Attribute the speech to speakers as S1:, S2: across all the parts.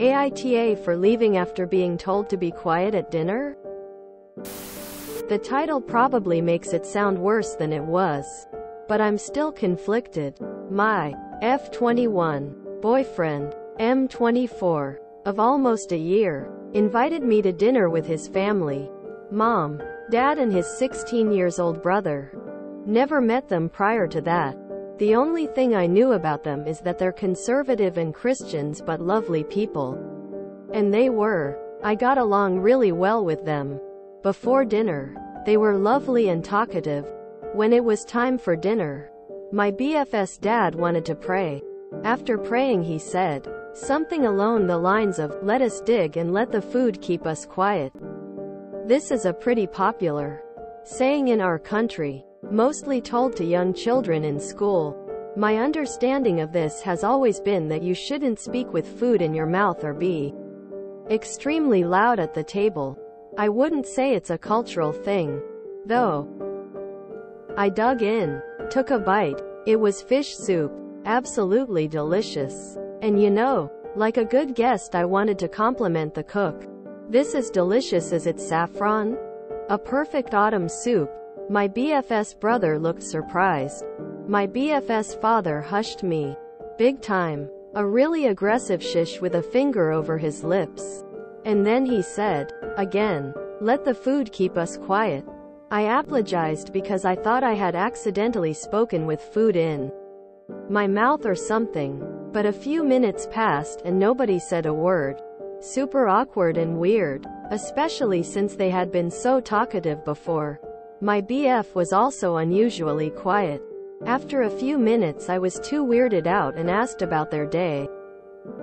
S1: AITA for leaving after being told to be quiet at dinner? The title probably makes it sound worse than it was. But I'm still conflicted. My F21 boyfriend, M24, of almost a year, invited me to dinner with his family. Mom, dad and his 16 years old brother. Never met them prior to that. The only thing I knew about them is that they're conservative and Christians but lovely people. And they were. I got along really well with them. Before dinner, they were lovely and talkative. When it was time for dinner, my BFS dad wanted to pray. After praying he said, something along the lines of, let us dig and let the food keep us quiet. This is a pretty popular saying in our country, mostly told to young children in school. My understanding of this has always been that you shouldn't speak with food in your mouth or be extremely loud at the table. I wouldn't say it's a cultural thing, though. I dug in, took a bite. It was fish soup, absolutely delicious. And you know, like a good guest I wanted to compliment the cook. This is delicious as it's saffron? A perfect autumn soup. My BFS brother looked surprised. My BFS father hushed me. Big time. A really aggressive shish with a finger over his lips. And then he said, again, let the food keep us quiet. I apologized because I thought I had accidentally spoken with food in my mouth or something. But a few minutes passed and nobody said a word. Super awkward and weird, especially since they had been so talkative before. My BF was also unusually quiet. After a few minutes I was too weirded out and asked about their day.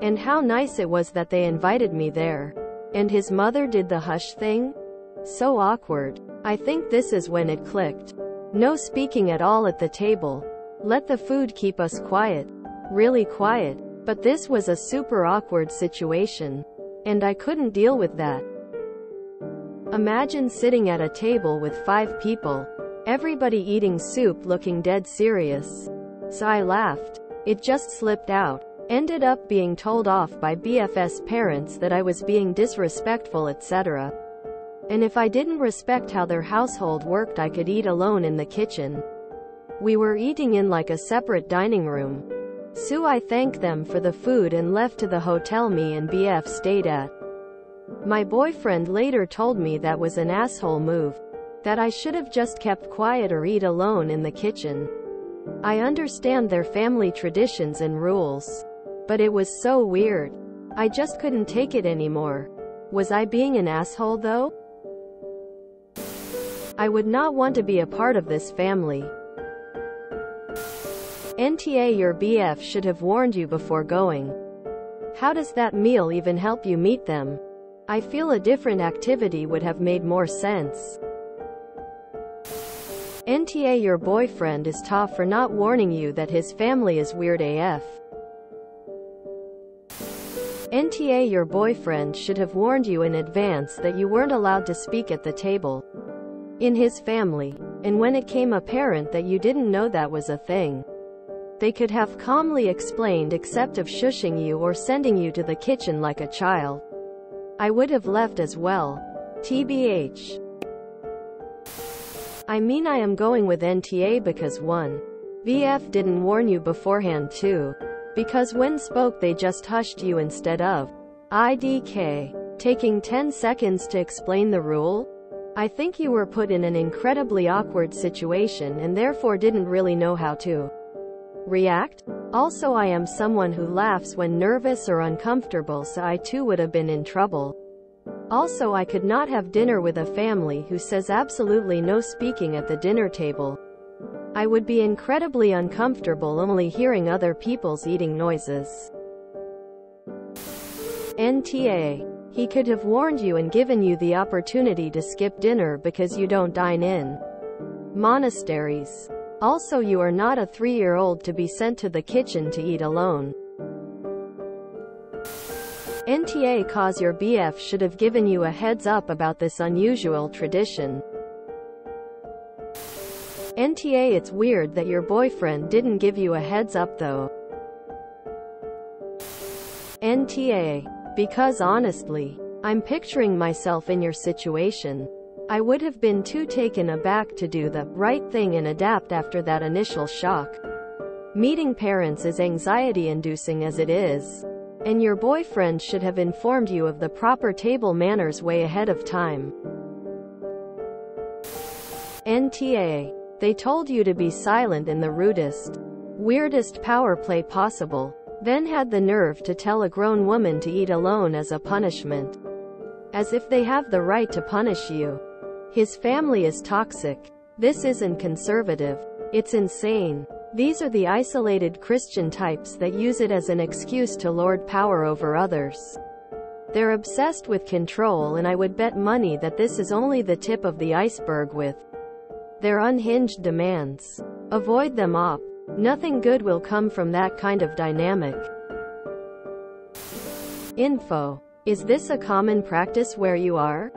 S1: And how nice it was that they invited me there. And his mother did the hush thing? So awkward. I think this is when it clicked. No speaking at all at the table. Let the food keep us quiet. Really quiet. But this was a super awkward situation. And I couldn't deal with that. Imagine sitting at a table with five people. Everybody eating soup looking dead serious. So I laughed. It just slipped out. Ended up being told off by BFS parents that I was being disrespectful etc. And if I didn't respect how their household worked I could eat alone in the kitchen. We were eating in like a separate dining room. So I thanked them for the food and left to the hotel me and BF stayed at. My boyfriend later told me that was an asshole move. That I should have just kept quiet or eat alone in the kitchen. I understand their family traditions and rules. But it was so weird. I just couldn't take it anymore. Was I being an asshole though? I would not want to be a part of this family. NTA your BF should have warned you before going. How does that meal even help you meet them? I feel a different activity would have made more sense. NTA your boyfriend is tough for not warning you that his family is weird AF. NTA your boyfriend should have warned you in advance that you weren't allowed to speak at the table. In his family. And when it came apparent that you didn't know that was a thing. They could have calmly explained except of shushing you or sending you to the kitchen like a child. I would have left as well. TBH. I mean I am going with NTA because 1. BF didn't warn you beforehand 2. Because when spoke they just hushed you instead of IDK. Taking 10 seconds to explain the rule? I think you were put in an incredibly awkward situation and therefore didn't really know how to react. Also I am someone who laughs when nervous or uncomfortable so I too would have been in trouble. Also I could not have dinner with a family who says absolutely no speaking at the dinner table. I would be incredibly uncomfortable only hearing other people's eating noises. NTA. He could have warned you and given you the opportunity to skip dinner because you don't dine in monasteries. Also you are not a three-year-old to be sent to the kitchen to eat alone. NTA cause your BF should have given you a heads up about this unusual tradition. NTA it's weird that your boyfriend didn't give you a heads up though. NTA. Because honestly, I'm picturing myself in your situation. I would have been too taken aback to do the right thing and adapt after that initial shock. Meeting parents is anxiety inducing as it is. And your boyfriend should have informed you of the proper table manners way ahead of time. NTA. They told you to be silent in the rudest, weirdest power play possible, then had the nerve to tell a grown woman to eat alone as a punishment. As if they have the right to punish you. His family is toxic. This isn't conservative. It's insane. These are the isolated Christian types that use it as an excuse to lord power over others. They're obsessed with control and I would bet money that this is only the tip of the iceberg with their unhinged demands. Avoid them up. Nothing good will come from that kind of dynamic. Info. Is this a common practice where you are?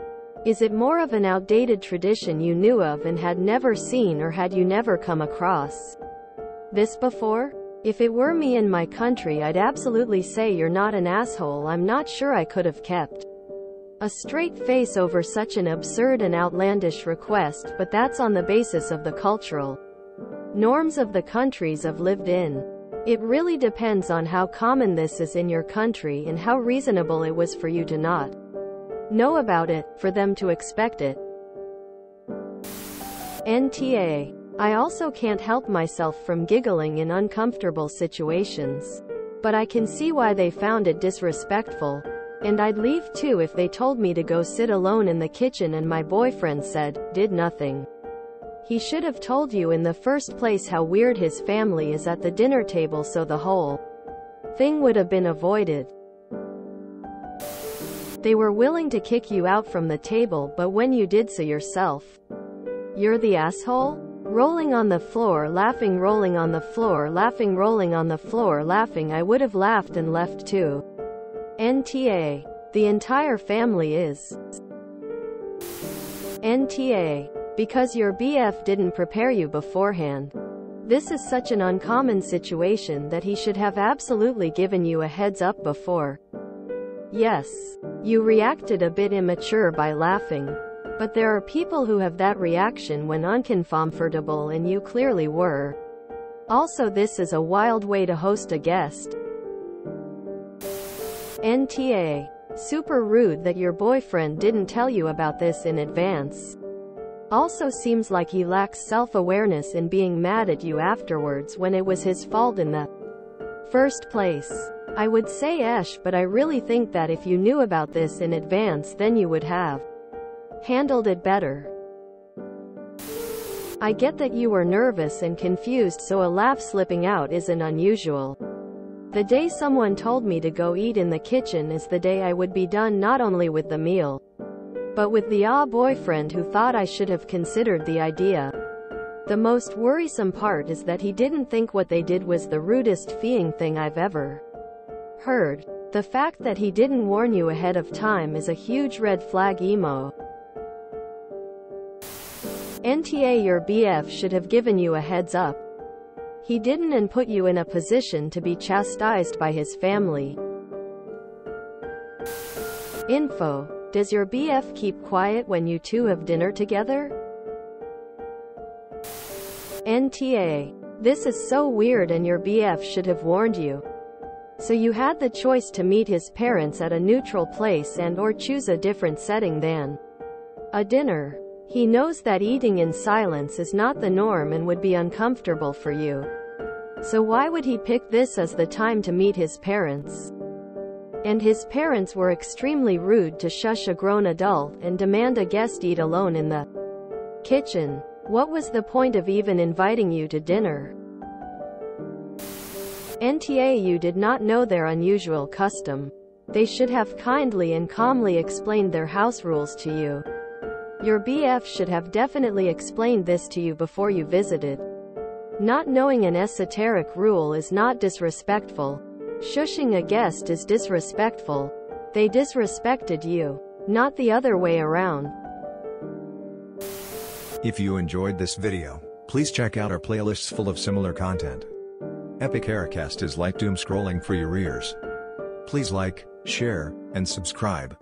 S1: Is it more of an outdated tradition you knew of and had never seen or had you never come across this before? If it were me in my country I'd absolutely say you're not an asshole I'm not sure I could have kept a straight face over such an absurd and outlandish request but that's on the basis of the cultural norms of the countries I've lived in. It really depends on how common this is in your country and how reasonable it was for you to not know about it, for them to expect it. NTA. I also can't help myself from giggling in uncomfortable situations. But I can see why they found it disrespectful. And I'd leave too if they told me to go sit alone in the kitchen and my boyfriend said, did nothing. He should have told you in the first place how weird his family is at the dinner table so the whole thing would have been avoided. They were willing to kick you out from the table but when you did so yourself, you're the asshole? Rolling on the floor, laughing, rolling on the floor, laughing, rolling on the floor, laughing. I would have laughed and left too. NTA. The entire family is. NTA. Because your BF didn't prepare you beforehand. This is such an uncommon situation that he should have absolutely given you a heads up before. Yes. You reacted a bit immature by laughing. But there are people who have that reaction when uncomfortable and you clearly were. Also this is a wild way to host a guest. NTA. Super rude that your boyfriend didn't tell you about this in advance. Also seems like he lacks self-awareness in being mad at you afterwards when it was his fault in the first place. I would say Esh but I really think that if you knew about this in advance then you would have handled it better. I get that you were nervous and confused so a laugh slipping out isn't unusual. The day someone told me to go eat in the kitchen is the day I would be done not only with the meal, but with the ah boyfriend who thought I should have considered the idea. The most worrisome part is that he didn't think what they did was the rudest feeing thing I've ever heard. The fact that he didn't warn you ahead of time is a huge red flag IMO. NTA your BF should have given you a heads up. He didn't and put you in a position to be chastised by his family. Info. Does your BF keep quiet when you two have dinner together? NTA. This is so weird and your BF should have warned you. So you had the choice to meet his parents at a neutral place and or choose a different setting than a dinner. He knows that eating in silence is not the norm and would be uncomfortable for you. So why would he pick this as the time to meet his parents? And his parents were extremely rude to shush a grown adult and demand a guest eat alone in the kitchen. What was the point of even inviting you to dinner? NTAU did not know their unusual custom. They should have kindly and calmly explained their house rules to you. Your BF should have definitely explained this to you before you visited. Not knowing an esoteric rule is not disrespectful. Shushing a guest is disrespectful. They disrespected you, not the other way around.
S2: If you enjoyed this video, please check out our playlists full of similar content. Epicaricast is like doom scrolling for your ears. Please like, share, and subscribe.